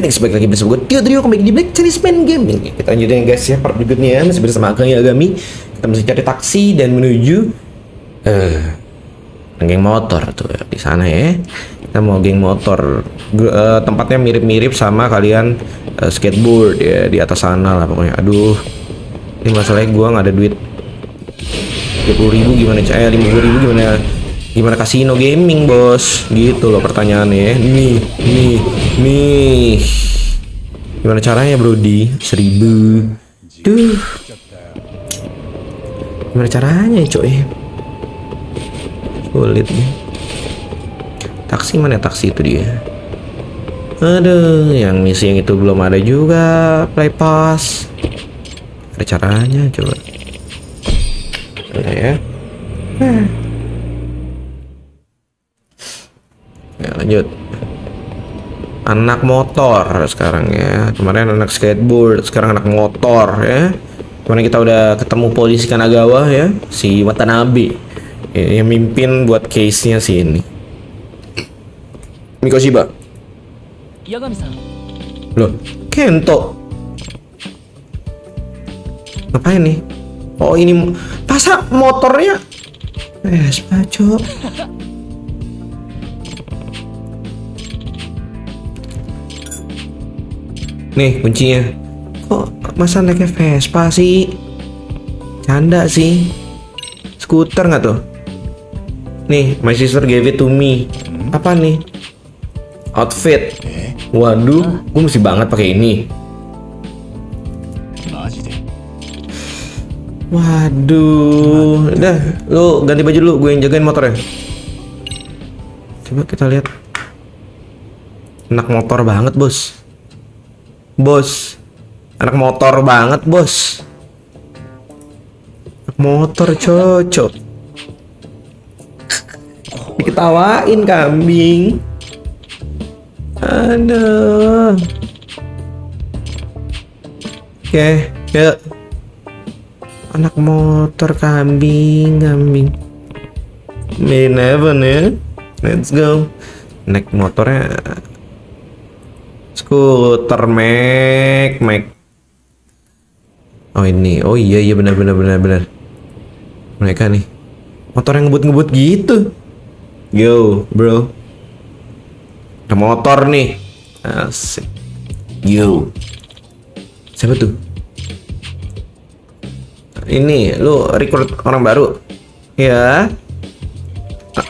Next balik lagi bersama gue Tio Trio kembali di Black Chinese Man Gaming. Kita lanjutin guys ya part berikutnya Masih bersama Akang Agami. Kita masih cari taksi dan menuju eh geng motor tuh ya, di sana ya. Kita mau geng motor. Eh, tempatnya mirip-mirip sama kalian eh, skateboard ya di atas sana lah pokoknya. Aduh ini masalahnya gua nggak ada duit. 30 ribu gimana eh 50 ribu gimana? Gimana kasino gaming bos? Gitu loh pertanyaannya. Nih nih nih. Gimana caranya Brody seribu. Duh. Gimana caranya coy sulit nih. Taksi mana taksi itu dia? Aduh yang misi yang itu belum ada juga. Play pass. Ada caranya coba ya? Ya lanjut anak motor sekarang ya. Kemarin anak skateboard sekarang anak motor ya. Kemarin kita udah ketemu polisi Kanagawa ya si Watanabe. Ya, yang mimpin buat case nya si ini. Mikoshiba. Loh Kento. Ngapain nih? Oh ini pasak motornya? Eh spaco Nih kuncinya. Kok masa naiknya Vespa sih? Canda sih. Skuter nggak tuh? Nih, my sister gave it to me. Hmm. Apa nih? Outfit. Waduh, ah. gue mesti banget pakai ini. Waduh, udah lu ganti baju dulu, gue yang jagain motor ya. Coba kita lihat. Enak motor banget, Bos. Bos, anak motor banget, bos. Anak motor cocok. Diketawain kambing. Aduh. Oke, yuk anak motor kambing kambing main heaven ya let's go naik motornya skuter Mac Mac oh ini. Oh iya iya benar benar benar benar. Mereka nih. Motor yang ngebut-ngebut gitu. Yo bro. Ada motor nih. Asik. Yo. Siapa tuh? Ini lu rekrut orang baru? Ya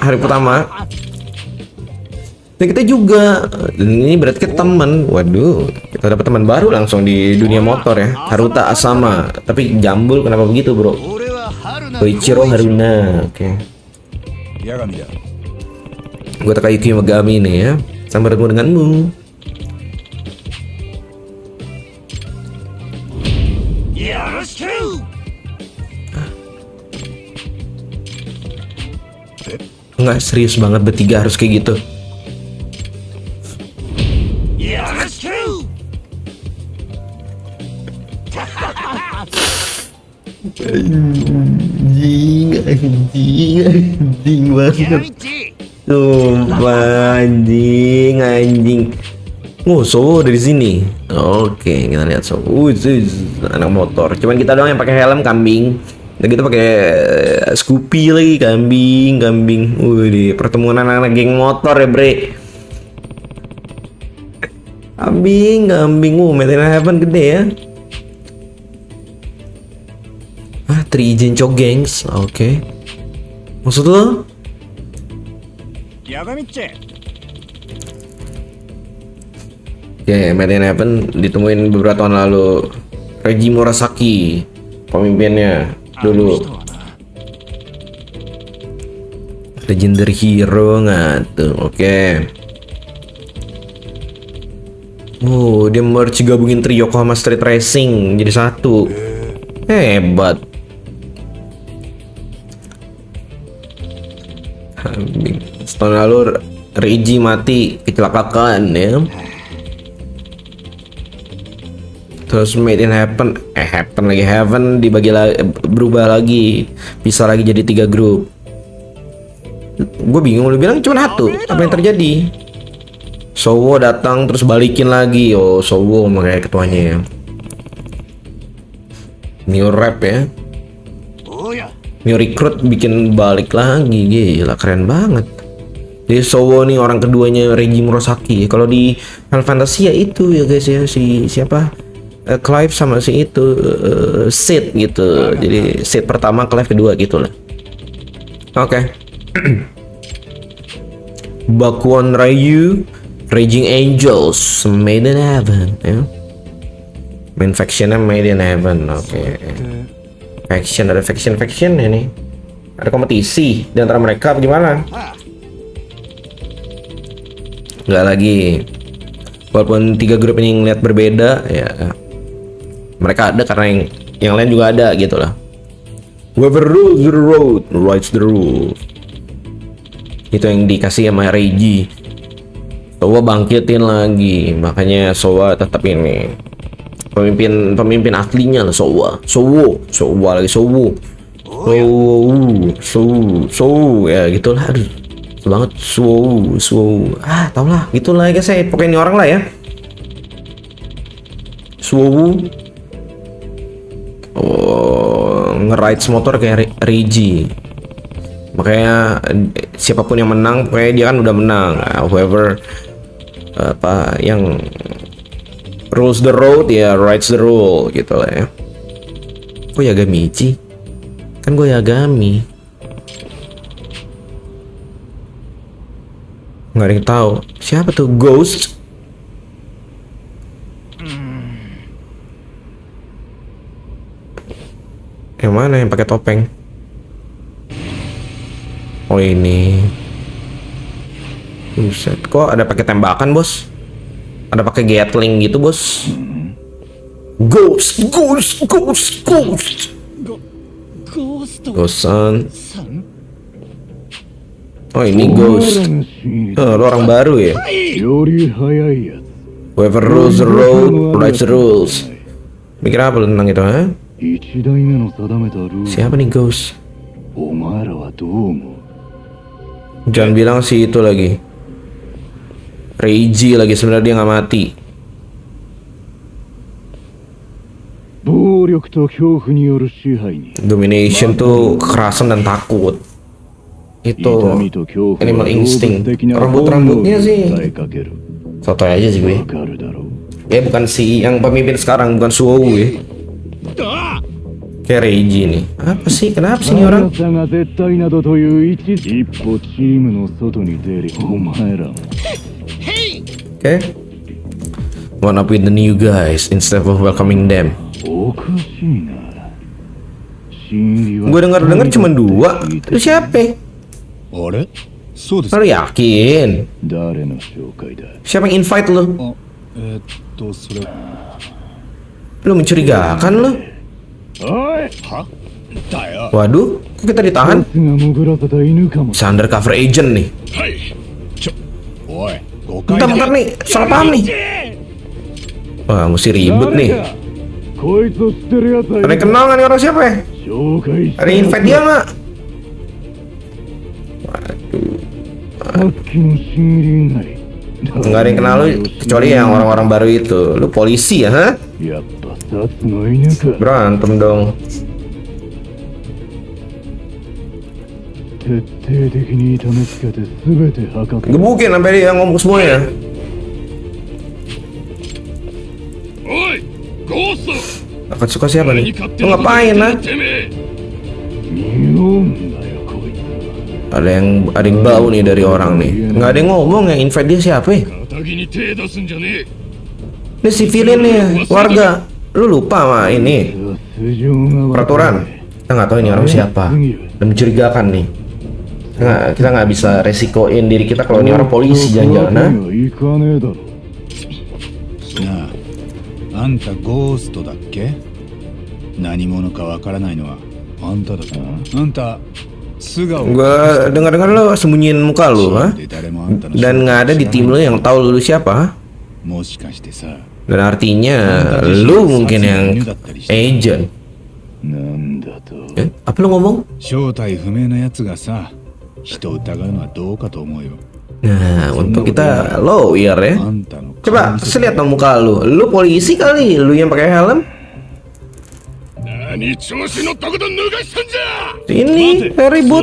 hari pertama dan kita juga dan ini berarti kita teman. Waduh kita dapat teman baru langsung di dunia motor ya. Haruta Asama. Tapi jambul kenapa begitu bro? Koichiro Haruna oke. Okay. gue Takayuki Megami nih ya. Sampai bertemu denganmu. Nggak serius banget bertiga harus kayak gitu. Anjing anjing anjing banget Sumpah anjing anjing Oh so dari sini Oke kita lihat so uh, Anak motor Cuman kita doang yang pakai helm kambing Dan kita pakai eh, Scoopy lagi kambing kambing Wih pertemuan anak-anak geng motor ya bre Kambing kambing Uh Metin Heaven gede ya Trijincho Gangs. Oke. Okay. Maksud lo? Oke, yeah, ya, Made in Heaven ditemuin beberapa tahun lalu. Reji Murasaki, pemimpinnya dulu. Legendary Hero nggak tuh, oke. Oh, dia merge gabungin trio Yokohama Street Racing jadi satu. Hebat. Setahun lalu Reiji mati kecelakaan ya. Terus Made in Heaven, eh Heaven lagi Heaven dibagi lagi berubah lagi, bisa lagi jadi tiga grup. Gue bingung lu bilang cuma satu, apa yang terjadi? Sowo datang terus balikin lagi. Oh, Sowo makanya ketuanya ya. New rap ya. おや New recruit bikin balik lagi. Gila, keren banget. Jadi Sowo nih orang keduanya Reiji Murasaki. Kalau di Final Fantasy ya itu ya guys ya si siapa? Eh, Clive sama si itu eh, Sid gitu. Jadi Sid pertama, Clive kedua gitu lah. Oke. Bakuan Ryu, Raging Angels, Made in Heaven, ya. Main factionnya Made in Heaven, oke. Faction ada faction faction ini. Ada kompetisi di antara mereka apa gimana? Nggak lagi. Walaupun tiga grup ini ngeliat berbeda, ya mereka ada karena yang yang lain juga ada gitu lah. Whoever rules the road writes the rules. Itu yang dikasih sama Reiji. Sowa bangkitin lagi, makanya Sowa tetap ini pemimpin pemimpin aslinya lah Sowa. Sowo, Sowa lagi Sowo. Sowo, Sowo, Sowo ya gitulah. Aduh, susah banget Sowo, Sowo. Ah, tau lah, gitulah ya guys ya. Pokoknya ini orang lah ya. Sowo. Oh, ngerides motor kayak Reiji makanya siapa pun yang menang pokoknya dia kan udah menang Nah, whoever apa yang rules the road ya rides the rule gitu lah ya kok Yagamichi kan gue Yagami nggak ada yang tahu. Siapa tuh? Ghost? Yang mana? Yang pakai topeng? Oh ini. Buset, kok ada pakai tembakan, Bos? Ada pakai gatling gitu, Bos? Ghost, ghost, ghost, ghost. ゴー Oh, ini ghost. Oh, lu orang baru ya? より早いやつ Whoever rules the road, writes the rules. Mikir apa lu tentang itu, ha? 一代目の定めたルール Siapa nih ghost? お前らはどう思う Jangan bilang si itu lagi. Reiji lagi sebenarnya dia nggak mati. 暴力と恐怖による支配に Domination tuh kekerasan dan takut. itu animal instinct. rambut-rambutnya sih. soto aja sih gue. ya bukan si yang pemimpin sekarang bukan suwo ya. Kayak Reiji nih apa sih? Kenapa sih ini orang? Oke. Okay. One up with the new guys instead of welcoming them. Gue denger-dengar cuma dua. Itu siapa? あれそうですか Lu yakin? 誰の紹介だ Siapa yang invite lu? あえーっとそれ Lu mencurigakan lu? おいはだよ Waduh, kok kita ditahan? ボスが潜らせた犬かも Bisa undercover agent nih. はいちょおい誤解 Bentar, だ bentar nih, salah paham nih. Wah, mesti ribut 誰 nih. かこいつを知ってるやつはい Ada る yang kenal nggak nih orang siapa ya? 紹介して Ada yang invite dia nggak? Waduh. Enggak ada yang kenal lu kecuali yang orang-orang baru itu. Lu polisi ya, ha? Berantem dong. Gebukin sampai dia ngomong semuanya. suka siapa nih? Lu ngapain, ha? Ada yang ada yang bau nih dari orang nih. Nggak ada yang ngomong yang invite dia siapa? ya? 仇に手出すんじゃねえ Ini sivilin nih, warga. Lu lupa sama ini 素性がわか peraturan. Kita nggak tahu ini orang siapa. Dan mencurigakan nih. Kita nggak, kita nggak bisa resikoin diri kita kalau ini orang polisi jangan-jangan. ha? 行かねえだろなああんたゴーストだっけ何者かわからないのはあんただなあんた素顔 Gua dengar-dengar lo sembunyiin muka lo, ha? Dan nggak ada di tim lo yang tahu lo siapa, ha? Dan artinya lu mungkin yang agent. Eh, apa lo ngomong? Nah, untuk kita lawyer ya. Coba selihat muka lu. Lu polisi kali, lu yang pakai helm? Ini Harry Bud.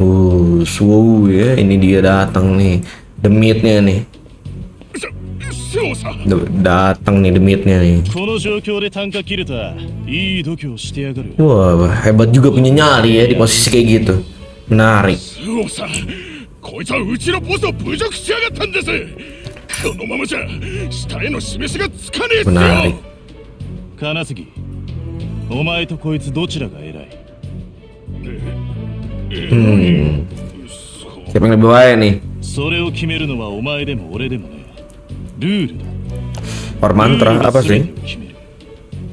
Uh, wow ya, ini dia datang nih. Demitnya nih. datang nih demitnya nih. Wah, hebat juga punya nyali ya di posisi kayak gitu. Menarik. Menarik. よ金杉お前とこいつどちらが偉い Hmm. Siapa yang lebih baik nih? それを決めるのはお前でも俺でもねルールだ Par ルー mantra ルで apa 全 sih? てを決める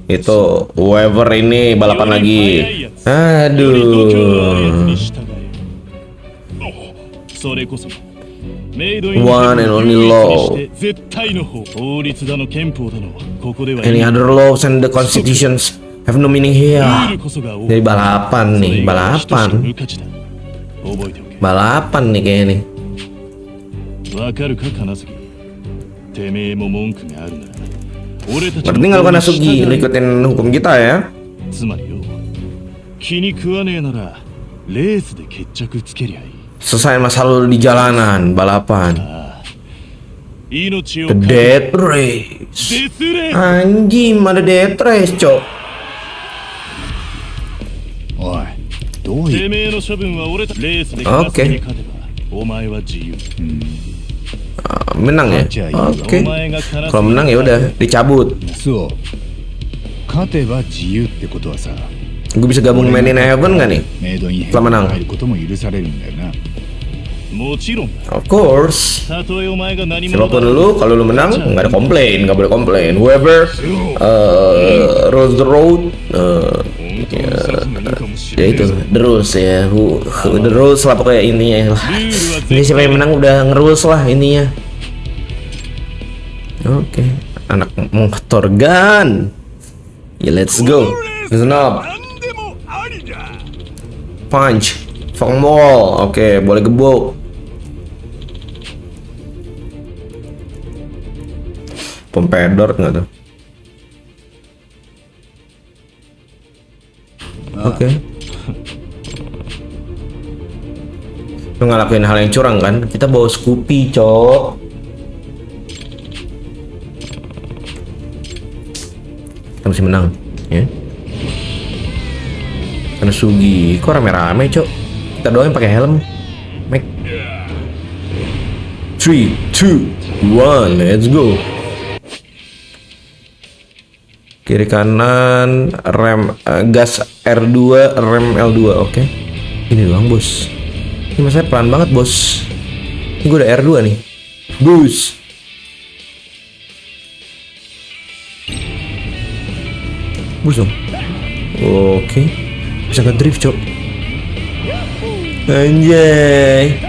Itu whoever ini balapan lagi. より度胸のあるやつ Aduh. に従えそれこそメイドイン One and only law. して絶対の方法律だの憲法だのここでは Any other laws and the constitutions have no meaning ル here. ールこそが王 Jadi balapan そ nih, れが等しく balapan. 無価値だ覚えておけ Balapan nih kayaknya nih. わかるか金杉てめえも文句があるなら俺たち Berarti nggak lu kena sugi, lu ikutin hukum kita ya. つまりよ気に食わねえならレースで決着つけりゃいい selesai masalah di jalanan balapan The Death Race Anjing ada Death Race cok Oke okay. Ah, menang ya? Oke. Okay. Kalau menang ya udah dicabut. Gue bisa gabung mainin Heaven gak nih? Setelah menang. Of course. Siapa pun lu, kalau lu menang nggak ada komplain, nggak boleh komplain. Whoever uh, rules the road, uh, ya, itu the rules ya. Who, who the rules lah pokoknya intinya. Lah. Ini siapa yang menang udah ngerus lah intinya. Oke, okay. anak motor gun. Ya yeah, let's go. Listen up. Punch. Fong Mall. Oke, okay, boleh gebuk. Pompedor nggak tuh? Oke. Lu nggak lakuin hal yang curang kan? Kita bawa Scoopy, cok. Kita masih menang, ya. Karena Sugi, kok rame-rame, cok? Kita doain pakai helm. Make. 3, 2, 1, let's go. Kiri kanan, rem eh, gas R2, rem L2, oke. Ini doang, bos. Ini masanya pelan banget, bos. Ini gue udah R2 nih. Bus. Bus dong. Oke. Bisa ke drift, cok. Anjay.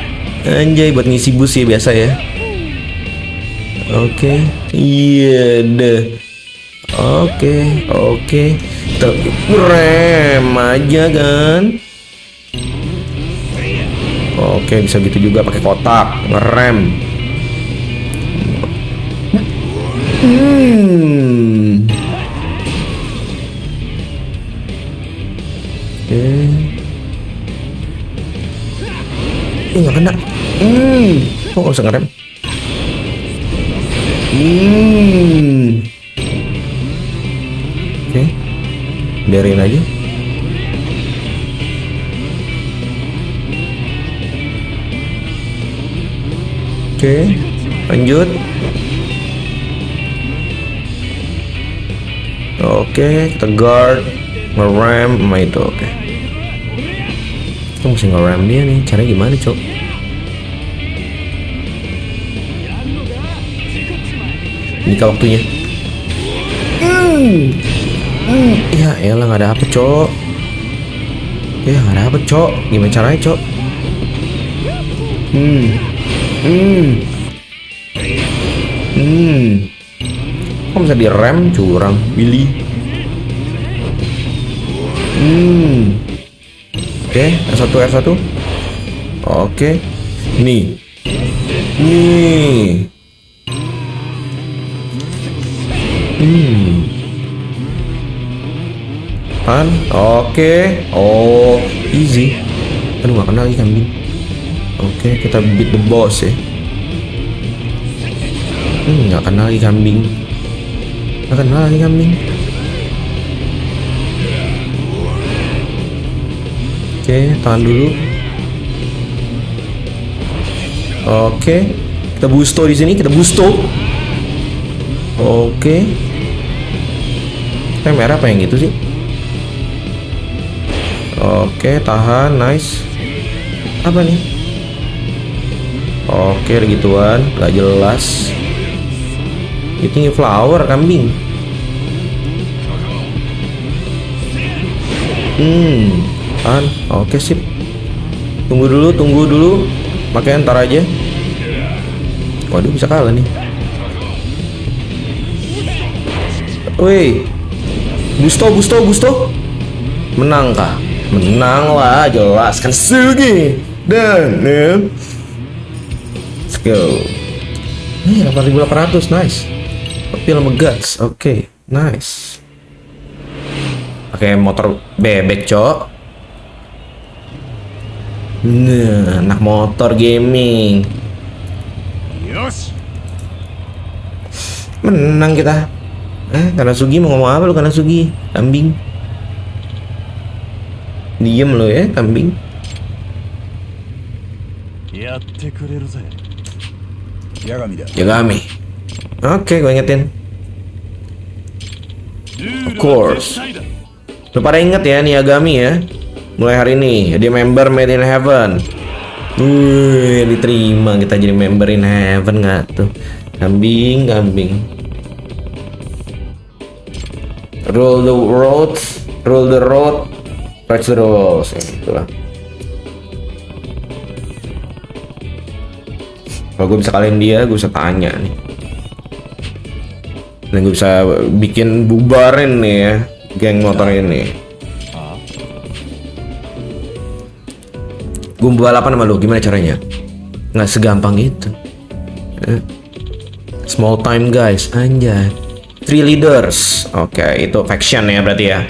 Anjay buat ngisi bus ya biasa ya. Oke. Iya deh. Oke, oke. Kita rem aja kan. Oke, bisa gitu juga pakai kotak, ngerem. Hmm. Oke. Ih, nggak kena. Hmm. Kok nggak usah ngerem? Hmm. Biarin aja. Oke. Lanjut. Oke, kita guard, ngerem, sama itu, oke. Kita mesti ngerem dia nih, caranya gimana, cok? Ini waktunya. Hmm. Hmm. Ya elah nggak ada apa, cok. Ya nggak ada apa, cok. Gimana caranya, cok? Hmm. Hmm. Hmm. Kok bisa direm curang, Billy? Hmm. Oke, R1 R1. Oke. Nih. Nih. Hmm. Kan? Oke. Oh, easy. Aduh, gak kenal lagi kambing. Oke, kita beat the boss ya. Hmm, gak kenal lagi kambing. Gak kenal lagi kambing. Oke, tahan dulu. Oke, kita busto di sini, kita busto. Oke. Kita merah apa yang gitu sih? Oke, tahan, nice. Apa nih? Oke, gituan, nggak jelas. Eating flower kambing. Hmm, tahan. Oke sip. Tunggu dulu, tunggu dulu. Makanya ntar aja. Waduh, bisa kalah nih. Woi, Busto, Busto, Busto. Menang kah? Menang lah, jelas kan Sugi. Dan, ya. Let's go. Nih, 8800, nice. Tapi sama guts, oke, nice. Pakai motor bebek, cok. Nah, anak motor gaming. Menang kita. Eh, karena Sugi mau ngomong apa lu karena Sugi? Kambing. Diem lo ya kambing. Yagami. Oke, okay, gue ingetin. Of course. Lu pada inget ya nih Yagami ya. Mulai hari ini jadi member Made in Heaven. Wih, diterima kita jadi member in heaven nggak tuh? Kambing, kambing. Rule the road, Rule the road, right the rules. Ya. Kalau gue bisa kalian dia, gue bisa tanya nih. Dan gue bisa bikin bubarin nih ya, geng motor ini. Gue balapan sama lu, gimana caranya? Nggak segampang itu. Eh. Small time guys, anjay. Three leaders, oke itu faction ya berarti ya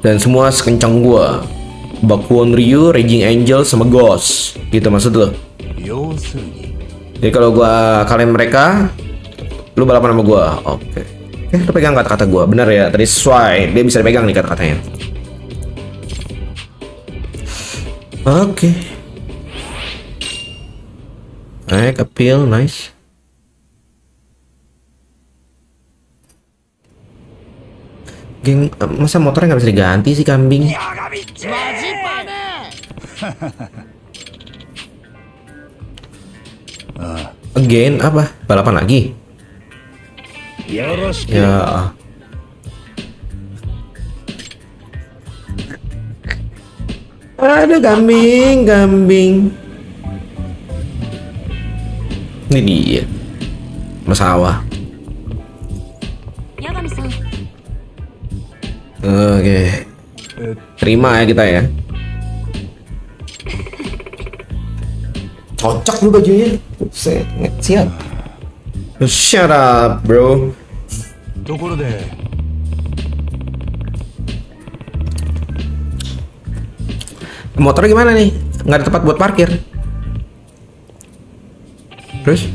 dan semua sekencang gue Bakuon Ryu, Raging Angel, sama Ghost. Gitu maksud lo jadi kalau gue, kalian mereka lu balapan sama gue, oke. Okay. eh lu pegang kata-kata gua. Bener ya tadi sesuai. Dia bisa dipegang nih kata-katanya. Oke. Okay. naik appeal nice. Geng, masa motornya nggak bisa diganti sih kambing? Again apa? Balapan lagi? Ya. Aduh kambing, kambing. Ini dia. Masalah. Oke. Terima ya kita ya. Cocok lu bajunya. Set, siap. Ah. Shut up, bro. Motor gimana nih? Nggak ada tempat buat parkir. Terus?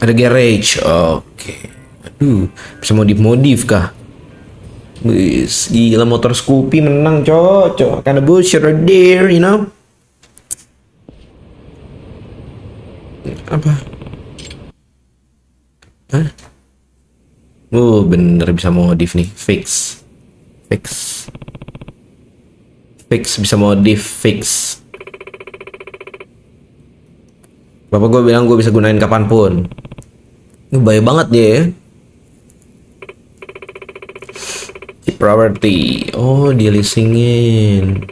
Ada garage. Oke. Okay. Aduh, bisa modif-modif kah? Wis, gila motor Scoopy menang, cocok. Karena right there, you know? Apa? Hah? Oh, bener bisa modif nih. Fix. Fix. Fix bisa modif fix. Bapak gue bilang gue bisa gunain kapan pun. Ini bahaya banget dia ya. property. Oh di leasingin.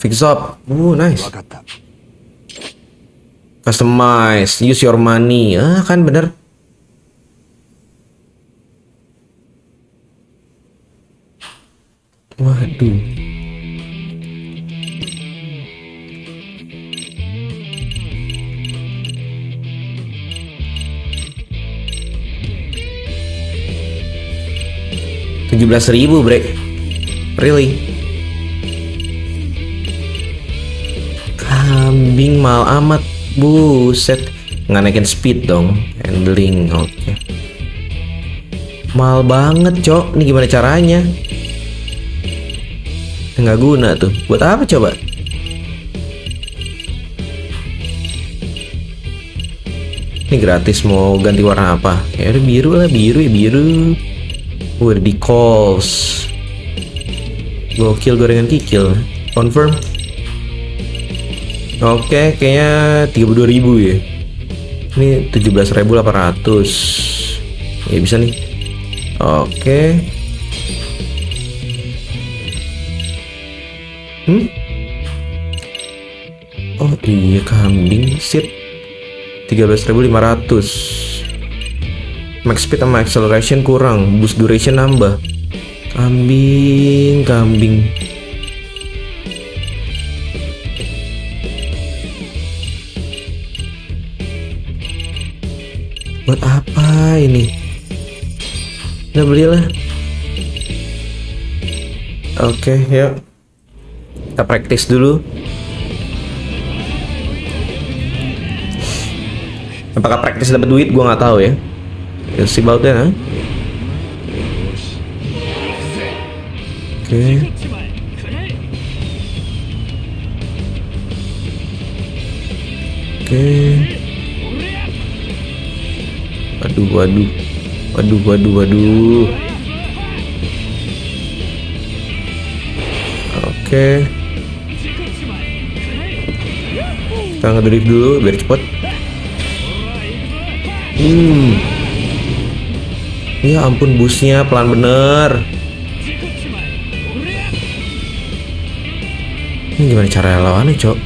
Fix up. Oh, nice. Customize. Use your money. Ah kan bener. Waduh. 17.000 ribu bre. Really? Kambing mal amat Buset. Nggak naikin speed dong Handling oke. Mal banget cok. Ini gimana caranya? Nggak guna tuh. Buat apa coba? Ini gratis mau ganti warna apa? Ya udah biru lah, biru ya biru. Wah, di calls. Gokil gorengan kikil. Confirm. Oke, kayaknya 32.000 ya. Ini 17.800. Ya bisa nih. Oke. Hmm? Oh iya kambing sit 13.500 max speed sama acceleration kurang boost duration nambah. Kambing kambing. Buat apa ini? Udah belilah oke yuk. Kita praktis dulu. Apakah praktis dapat duit? Gua nggak tahu ya ya see about that huh? oke. Oke. Waduh waduh. Waduh waduh waduh. Oke. Kita ngedrift dulu biar cepet. Hmm. Ya ampun busnya pelan bener. Ini gimana cara lawannya, Cok?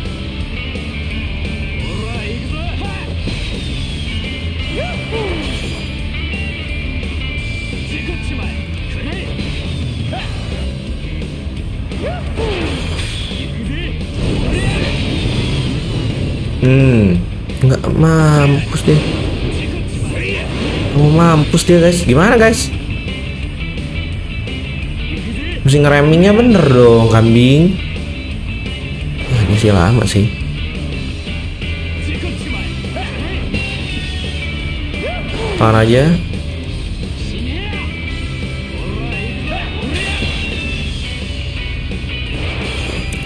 Hmm, nggak mampus deh. Mau mampus dia guys. Gimana guys? Mesti ngeremingnya bener dong kambing. Wah, ini sih lama sih. Tahan aja.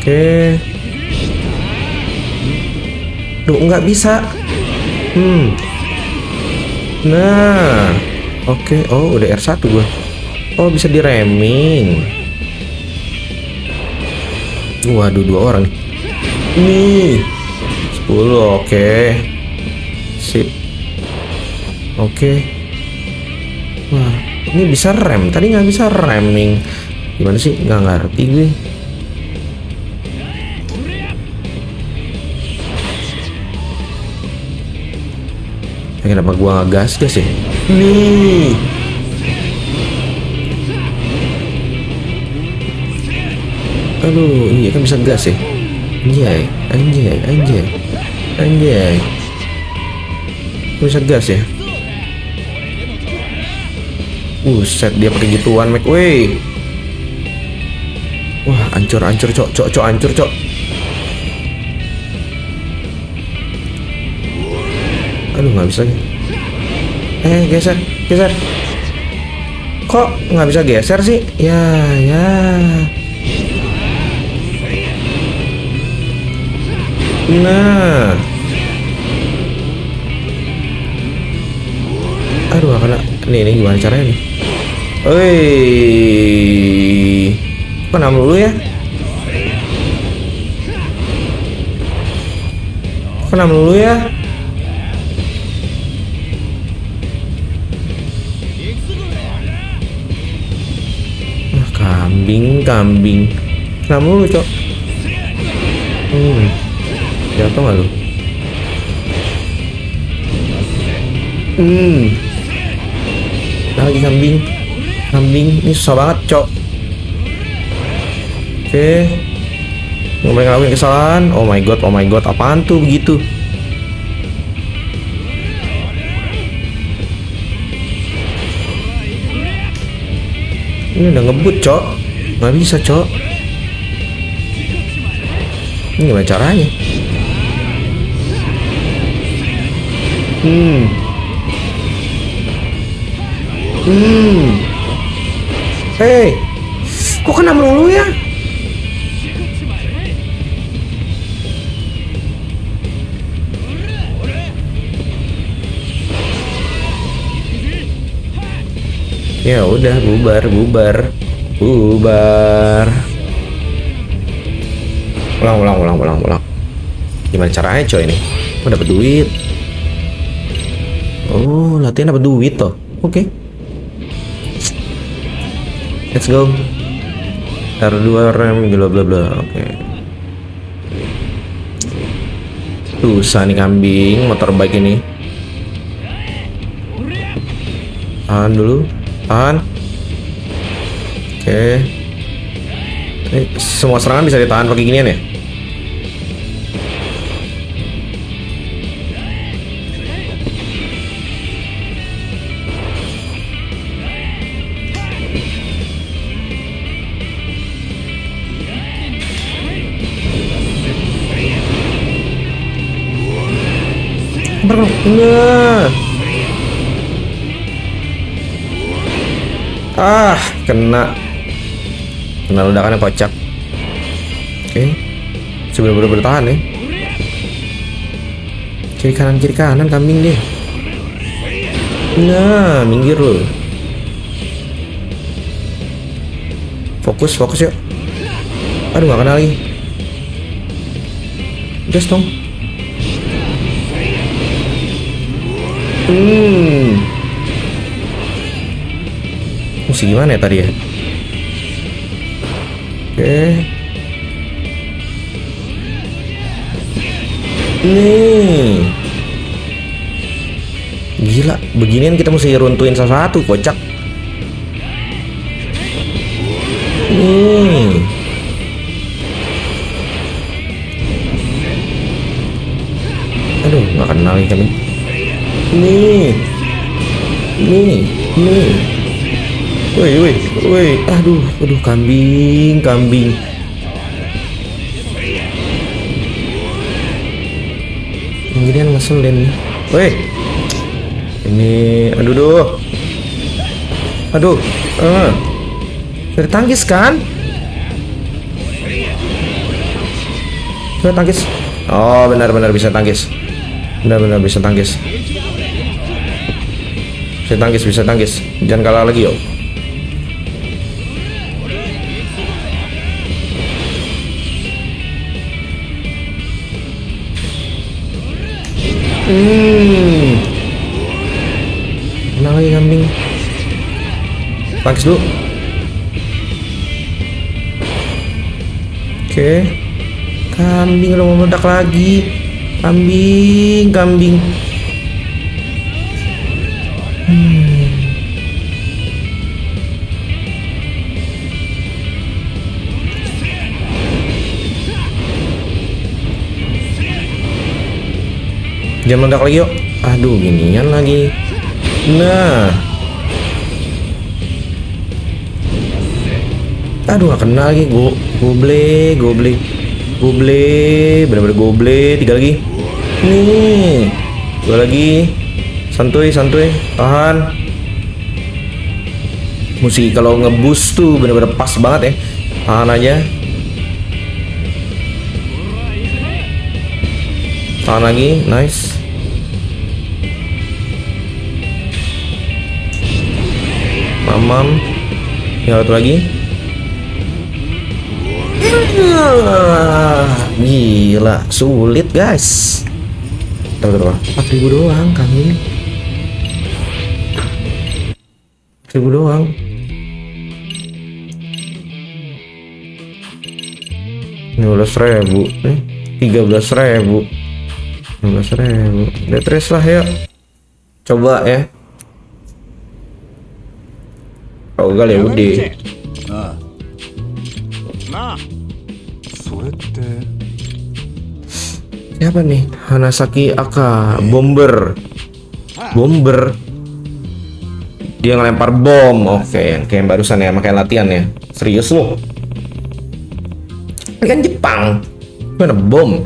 Oke. Duh, nggak bisa. Hmm. Nah, oke. Oh, udah R1 gua. Oh, bisa direming. Waduh, dua orang nih. Nih. 10, oke. Sip. Oke. Wah, ini bisa rem. Tadi nggak bisa reming. Gimana sih? Nggak ngerti gue. Eh, kenapa gua gas gas ya? Nih. Aduh, iya kan bisa gas ya? Anjay, anjay, anjay, anjay. Bisa gas ya? Buset, dia pakai gituan, Mac. Wey. Wah, ancur, ancur, cok, cok, cok, ancur, cok. Nggak bisa. Eh, geser, geser. Kok nggak bisa geser sih? Ya, ya. Nah. Aduh, kena. Nih, nih gimana caranya nih? Woi. Kena dulu ya? Kena dulu ya? Kambing, kambing. Kena mulu, cok. Hmm. Jatuh nggak lu? Hmm. Lagi kambing. Kambing ini susah banget, cok. Oke. Nggak boleh ngelakuin kesalahan. Oh my god, oh my god, apaan tuh begitu? Ini udah ngebut, Cok. Nggak bisa, Cok. Ini gimana caranya? Hmm. Hmm. Hei. Kok kena melulu ya? Ya udah bubar, bubar. Bubar. Ulang, ulang, ulang, ulang, ulang. Gimana caranya coy ini? Oh, dapat duit. Oh, latihan dapat duit toh. Oke. Let's go. R2 rem bla bla bla. Oke. Susah nih kambing motor bike ini. Tahan dulu. Tahan. Oke. Ini semua serangan bisa ditahan pakai ginian ya? Nah. Ah, kena. Kena ledakannya kocak. Oke. Sudah benar bertahan ya. Kiri kanan kiri kanan kambing deh. Nah, minggir loh. Fokus, fokus yuk. Aduh, gak kena lagi. Gas dong. Hmm. Mesti gimana ya tadi ya? Oke. Nih. Gila, beginian kita mesti runtuhin salah satu, kocak. Nih. Aduh, nggak kenal kami. Nih. Nih, nih. Woi, woi, woi. Aduh, aduh kambing, kambing. Ginian ngeselin nih. Woi. Ini aduh duh. Aduh. Eh. Dari tangkis kan? Coba tangkis. Oh, benar-benar bisa tangkis. Benar-benar bisa tangkis. Bisa tangkis, bisa tangkis. Jangan kalah lagi, yo. Hmm. Kenal lagi kambing. Tangkis dulu. Oke. Kambing udah mau meledak lagi. Kambing, kambing. Jangan meledak lagi yuk. Aduh, ginian lagi. Nah. Aduh, gak kena lagi. Go, goble, goble. Goble, bener-bener goble. Tiga lagi. Nih. Dua lagi. Santuy, santuy. Tahan. Musik kalau ngeboost tuh bener-bener pas banget ya. Tahan aja. Tahan lagi, nice. Mamam. Tinggal satu lagi. Gila, sulit guys. Berapa? 4000 doang kami. 4000 doang. Belas ribu, eh, tiga belas ribu, lima belas ribu. Detres lah ya. Coba ya oh gak lewat udah siapa nih? Hanasaki Aka bomber. Bomber. Dia ngelempar bom. Oke okay, yang kayak barusan ya makanya latihan ya. Serius lu? ini kan Jepang. Mana bom?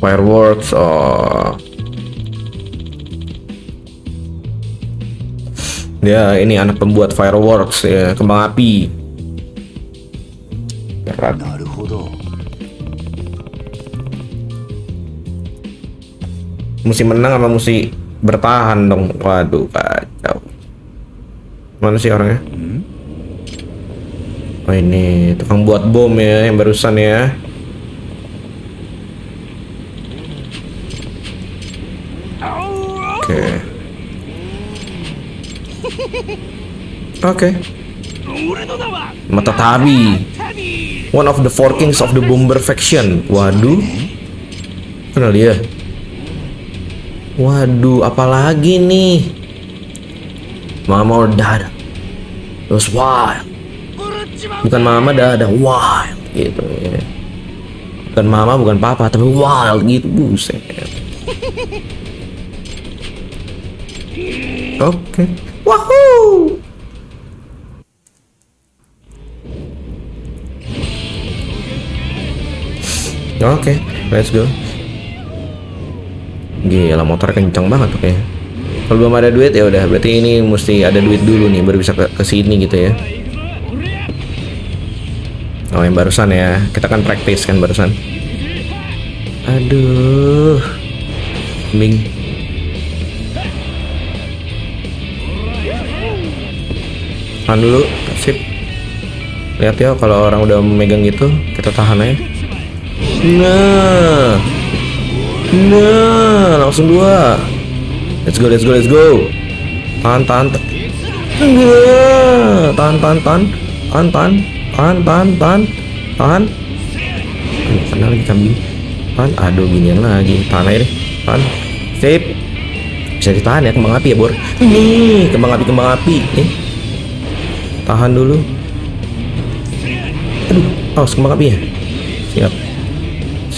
Fireworks oh. dia ini anak pembuat fireworks ya kembang api. Berat. mesti menang apa mesti bertahan dong? Waduh kacau. Mana sih orangnya? Hmm? Oh ini tukang buat bom ya yang barusan ya. Oke. Mata tabi. One of the four kings of the bomber faction. Waduh. Kenal dia. Waduh, apalagi nih? Mama or? It was wild. Bukan mama dada, wild gitu ya. Bukan mama, bukan papa, tapi wild gitu, buset. Oke. Wahoo! Oke, let's go. Gila motor kenceng banget kayaknya. Kalau belum ada duit ya udah, berarti ini mesti ada duit dulu nih baru bisa ke, sini gitu ya. Oh yang barusan ya, kita kan praktis kan barusan. Aduh, Ming. Tahan dulu, sip. Lihat ya kalau orang udah memegang gitu, kita tahan aja. Nah, Nah, langsung dua. Let's go, let's go, let's go. Tahan, tahan. Nah, tahan, tahan, tahan. Tahan, tahan. Tahan, tahan, tahan. Tahan. Aduh, kena lagi kambing. Tahan. Aduh, ginian lagi. Tahan aja deh. Tahan. Sip. Bisa ditahan ya kembang api ya, Bor. Nih, kembang api, kembang api. Nih. Tahan dulu. Aduh, awas kembang api ya. Siap.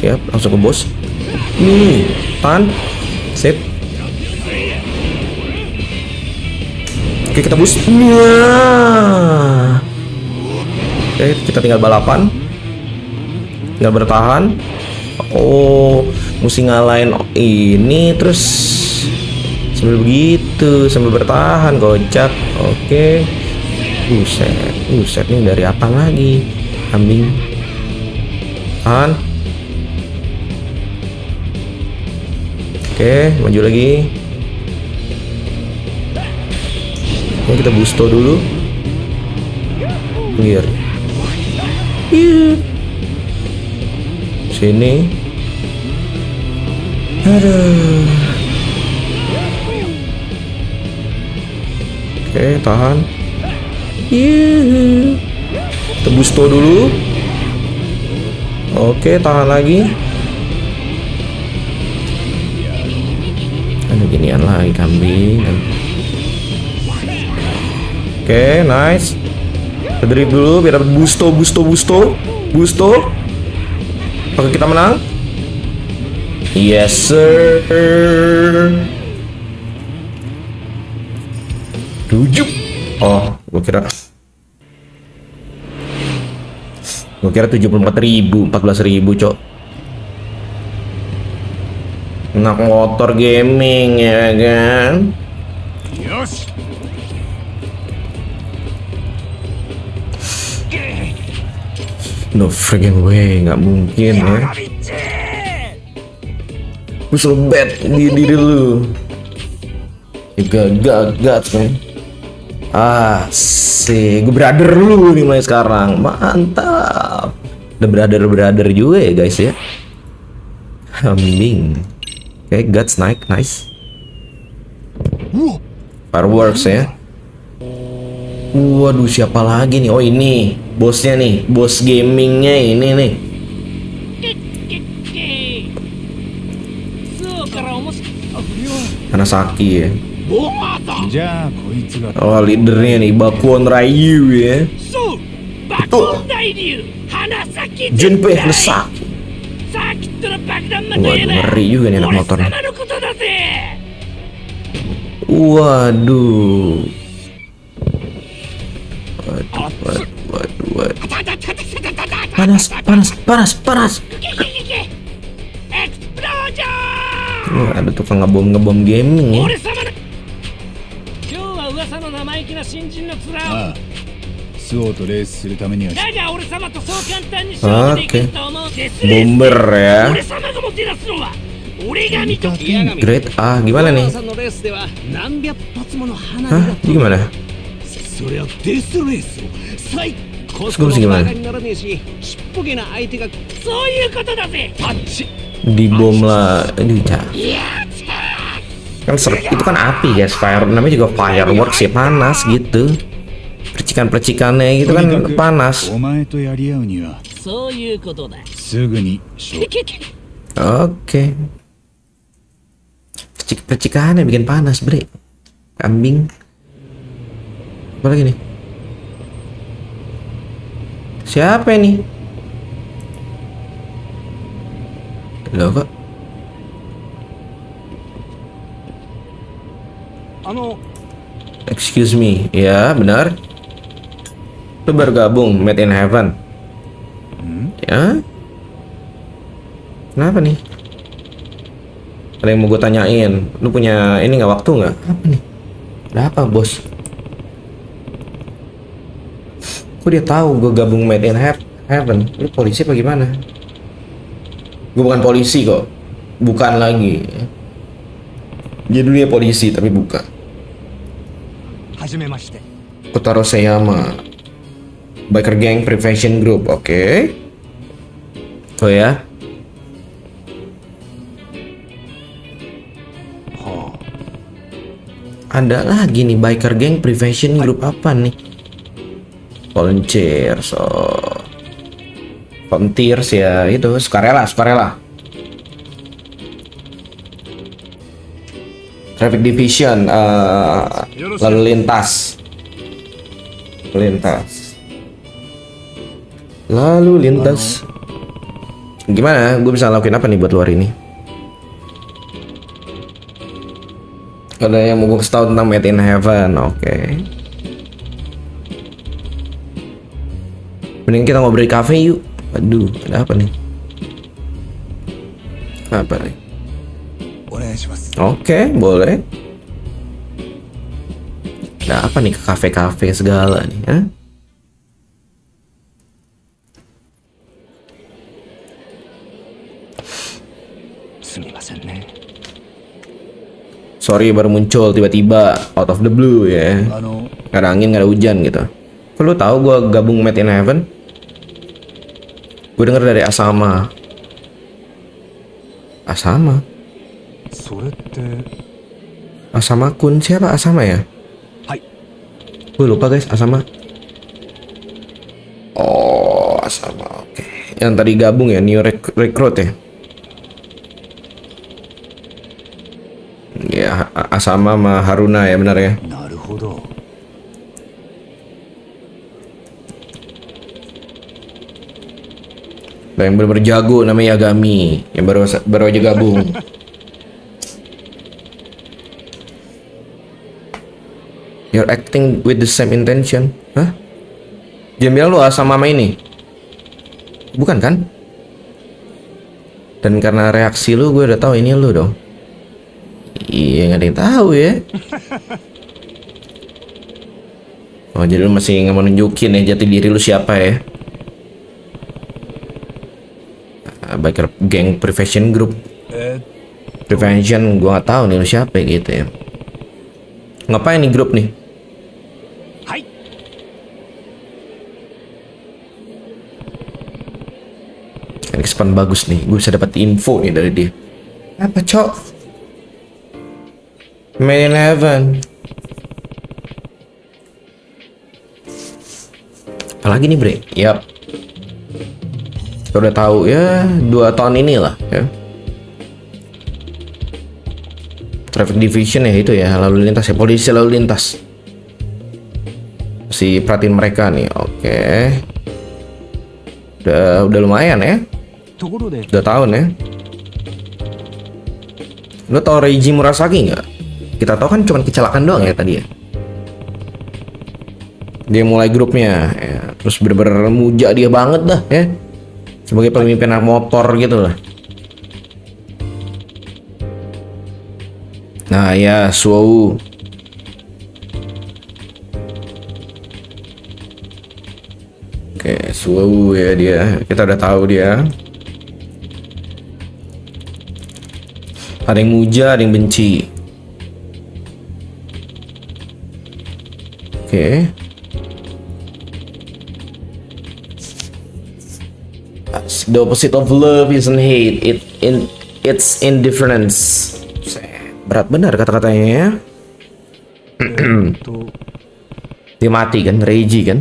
Siap, langsung ke bos. Nih, tahan. Sip. Oke, kita boost. Nah. Oke, kita tinggal balapan. Tinggal bertahan. Oh, mesti ngalahin ini terus sambil begitu, sambil bertahan kocak. Oke. Buset, buset nih dari apa lagi? Kambing. Tahan. Oke, maju lagi. Ini kita busto dulu. Iya. Sini. Aduh. Oke, tahan. Iya. Kita busto dulu. Oke, tahan lagi. Ada ginian lagi kambing. Oke, nice. Kita drip dulu biar dapat busto, busto, busto, busto. Oke, kita menang. Yes, sir. Tujuh. Oh, gua kira. Gua kira 74 ribu, 14 ribu, cok. Enak motor gaming ya kan? よし No freaking way, nggak mungkin ya. Gue selalu bet di diri lu. Got, got, got, man. Ah, sih, gue brother lu nih mulai sekarang. Mantap. Udah brother-brother juga ya guys ya. Kambing okay, guts naik, nice. Fireworks ya. Waduh, siapa lagi nih? Oh ini, bosnya nih, bos gamingnya ini nih. Karena sakit ya. Oh leadernya nih Bakuan Ryu ya. Betul. Junpei Nesaki. Waduh, ngeri juga nih anak motor. Waduh. Waduh, waduh, waduh, waduh. Panas, panas, panas, panas. Wah, ada tukang ngebom ngebom gaming ya. SO とレースするためには。あーけボンベルや。Grade A gimana nih? Hah? Ini gimana? Terus gue mesti gimana? Dibom lah Aduh, Kan ser itu kan api guys. Fire. Namanya juga fireworks ya. Panas gitu percikan-percikannya itu kan panas. Oke. Percikan-percikannya bikin panas, Bre. Kambing. Apa lagi nih? Siapa ini? Loh kok? Excuse me, ya benar lu baru gabung Made in Heaven. Hmm? ya. Kenapa nih? Ada yang mau gue tanyain. Lu punya ini nggak waktu nggak? Apa nih? Ada apa bos? Kok dia tahu gue gabung Made in Heaven Heaven, lu polisi apa gimana? Gue bukan polisi kok, bukan lagi. Dia dulu ya polisi tapi bukan. Kutaro Seyama. Biker Gang Prevention Group Oke. Oh ya. Ada lagi nih Biker Gang Prevention Group apa nih? Volunteers oh. Volunteers ya itu. Sukarela sukarela. Traffic Division eh, lalu lintas. Lintas Lalu lintas. Gimana? Gue bisa lakuin apa nih buat luar ini? Ada yang mau gue kasih tentang Made in Heaven, oke. Okay. Mending kita ngobrol di cafe yuk. Aduh, ada apa nih? Apa nih? Oke, okay, boleh. Nah, apa nih ke kafe-kafe segala nih, Hah? sorry baru muncul tiba-tiba out of the blue ya. Anu. Nggak ada angin nggak ada hujan gitu. Perlu tahu gue gabung Made in Heaven? Gue denger dari Asama. Asama? Asama Kun siapa Asama ya? Gue lupa guys Asama. Oh Asama oke. Okay. yang tadi gabung ya new recruit ya? sama sama Haruna ya benar ya. Nah, yang benar berjago namanya Yagami yang baru baru aja gabung. You're acting with the same intention. Hah? Jamil lu sama sama ini? Bukan kan? Dan karena reaksi lu gue udah tahu ini lu dong. Iya nggak ada yang tahu ya. Oh jadi lu masih nggak mau nunjukin ya jati diri lu siapa ya? Ah, biker geng prevention group. Eh. Prevention gua nggak tahu nih lu siapa ya, gitu ya. Ngapain nih grup nih? Hai. Kesempatan bagus nih, gue bisa dapat info nih dari dia. Apa cok? Made in heaven. Apalagi nih Bre? Yap. Sudah tahu ya dua tahun inilah ya. Traffic division ya itu ya lalu lintas ya polisi lalu lintas. Si perhatiin mereka nih. Oke. Okay. Udah udah lumayan ya. Sudah tahun ya. Lo tau Reiji Murasaki nggak? Kita tahu kan cuma kecelakaan doang ya tadi ya dia mulai grupnya ya. terus bener-bener muja dia banget dah ya sebagai pemimpin anak motor gitu lah nah ya Suwu Oke, Suwu ya dia. Kita udah tahu dia. Ada yang muja, ada yang benci. Oke. The opposite of love isn't hate. It in it's indifference. Berat benar kata-katanya ya. Dia mati kan, Reiji kan?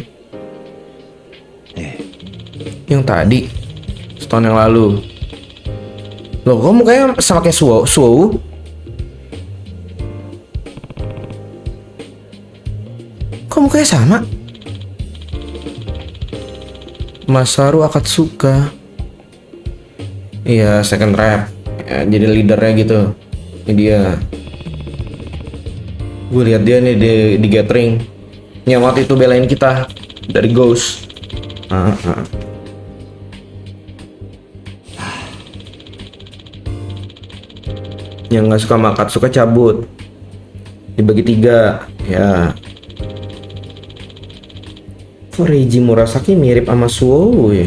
Yang tadi setahun yang lalu. Loh, kok mukanya sama kayak Suwo? Suwo? Mukanya sama? Masaru Akatsuka. Iya, second rap. Ya, jadi leadernya gitu. Ini dia. Gue lihat dia nih di, di gathering. Waktu itu belain kita dari Ghost. Ah, ah. yang nggak suka makan suka cabut dibagi tiga ya kok Reiji Murasaki mirip sama Suwo ya?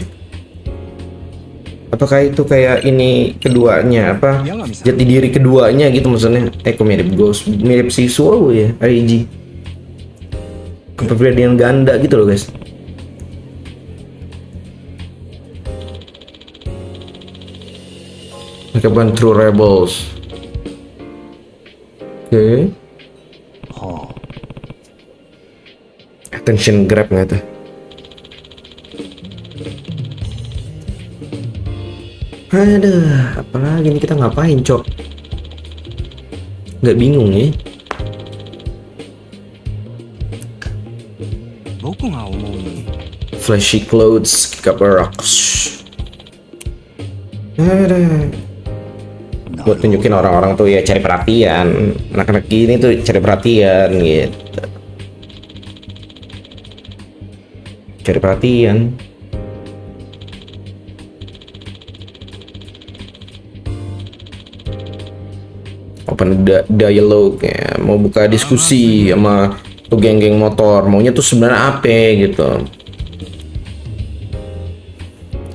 Apakah itu kayak ini keduanya apa jati diri keduanya gitu maksudnya? Eh kok mirip Ghost mirip si Suwo ya Reiji? Kepribadian ganda gitu loh guys. Mereka bukan true rebels. Oke. Attention grab nggak tuh? Aduh, apalagi nih kita ngapain, Cok? Nggak bingung ya? Flashy clothes, rocks. Aduh buat tunjukin orang-orang tuh ya cari perhatian anak-anak gini tuh cari perhatian gitu cari perhatian open di- dialogue ya. Mau buka diskusi sama tuh geng-geng motor. Maunya tuh sebenarnya apa gitu.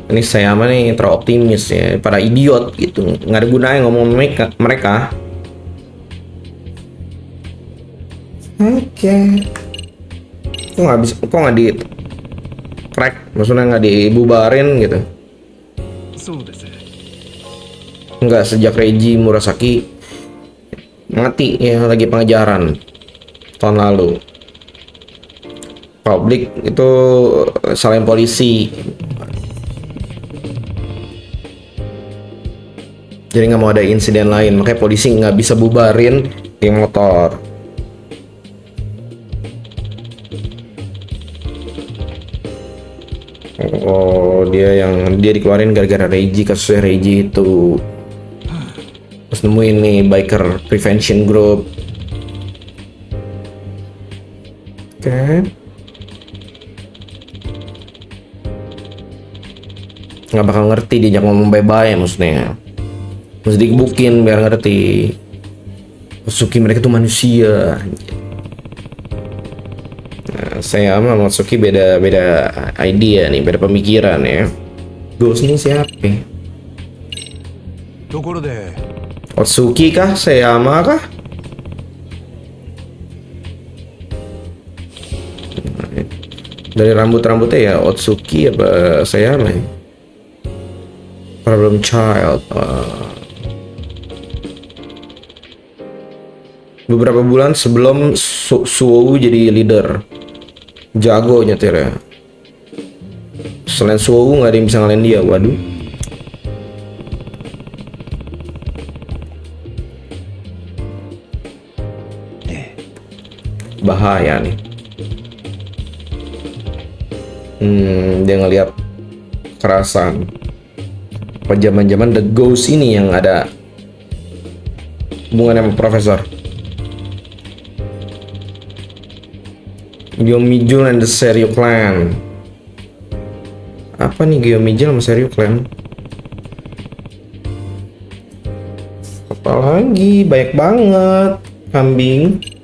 Ini saya apa nih terlalu optimis ya. Para idiot gitu. Nggak ada gunanya ngomong mereka mereka. Oke. Kok nggak bisa kok nggak di crack? Maksudnya nggak dibubarin gitu. Nggak sejak Reiji Murasaki mati ya lagi pengejaran tahun lalu. Publik itu salahin polisi. Jadi nggak mau ada insiden lain. Makanya polisi nggak bisa bubarin geng motor. Oh dia yang dia dikeluarin gara-gara Reiji kasusnya Reiji itu nemuin nih biker prevention group oke nggak bakal ngerti diajak ngomong bye-bye maksudnya mesti digebukin biar ngerti Matsuki mereka tuh manusia nah, saya sama Matsuki beda beda idea nih beda pemikiran ya Ghost ini siapa ところで Otsuki kah? Sayama kah? Dari rambut-rambutnya ya Otsuki apa Sayama ya? Problem Child Ah. beberapa bulan sebelum Su Suwu jadi leader. Jago nyetir ya selain Suwu nggak ada yang bisa ngalahin dia waduh bahaya nih. Hmm, dia ngeliat kerasan. Apa zaman jaman the ghost ini yang ada hubungannya sama profesor? Geomijul and the Serio Clan. Apa nih Geomijul sama Serio Clan? Apa lagi banyak banget. Kambing.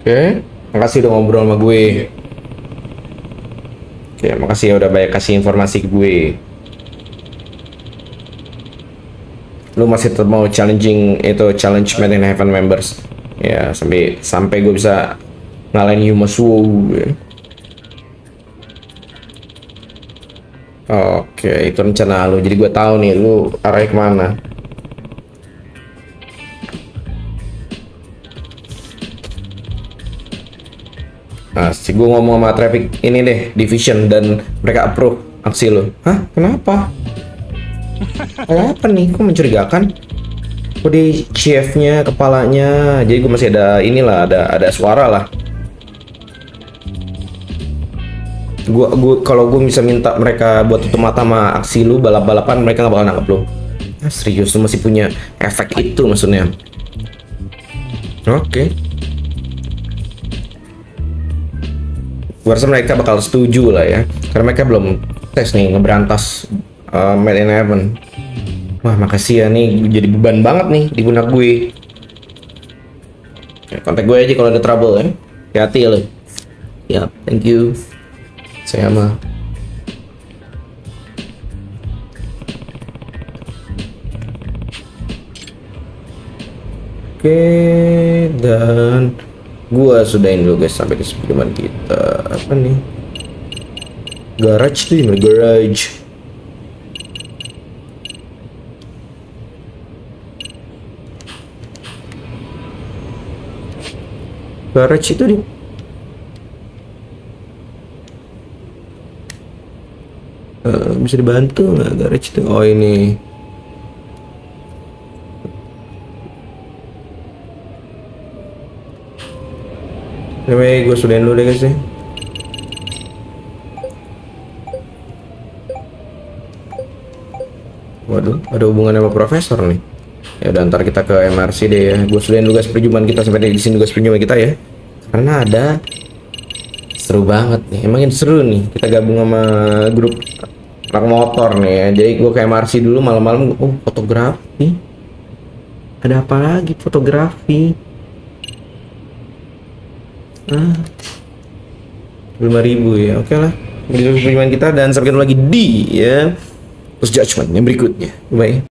Oke, makasih udah ngobrol sama gue. Oke, makasih ya udah banyak kasih informasi ke gue. Lu masih tetap mau challenging itu challenge Made in Heaven members. Ya, sampai sampai gue bisa ngalahin Yuma Suo. ya. Oke, itu rencana lu. Jadi gue tahu nih lu arahnya ke mana. Si gue ngomong sama traffic ini deh, division dan mereka approve aksi lo. Hah? Kenapa? Ada apa nih? Kok mencurigakan? Kok di chiefnya, kepalanya, jadi gue masih ada inilah, ada ada suara lah. Gue gue kalau gue bisa minta mereka buat tutup mata sama aksi lu balap-balapan, mereka nggak bakal nangkep lu. Ah, serius lu masih punya efek itu maksudnya. Oke. Gue rasa mereka bakal setuju lah ya. Karena mereka belum tes nih ngeberantas uh, Made in Heaven. Wah makasih ya nih jadi beban banget nih di pundak gue ya, kontak gue aja kalau ada trouble ya. Hati-hati ya lo ya thank you. Saya mah Oke, dan gua sudahin dulu guys sampai kesepian kita. Apa nih? Garage tuh gimana? Garage. Garage itu di Eh, bisa dibantu nggak garage itu? Oh ini. Anyway, gue sudahin dulu deh guys ya. Waduh, ada hubungannya sama profesor nih. Ya udah ntar kita ke MRC deh ya. Gue sudahin guys perjumpaan kita sampai di sini guys perjumpaan kita ya. Karena ada seru banget nih. Emang ini seru nih. Kita gabung sama grup anak motor nih ya. Jadi gue ke MRC dulu malam-malam. Oh fotografi. Ada apa lagi fotografi? Ah. 5000 ya. Oke lah. Ini perjumpaan kita dan sampai lagi di ya. Terus judgment yang berikutnya. Bye.